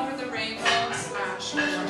over the rainbow slash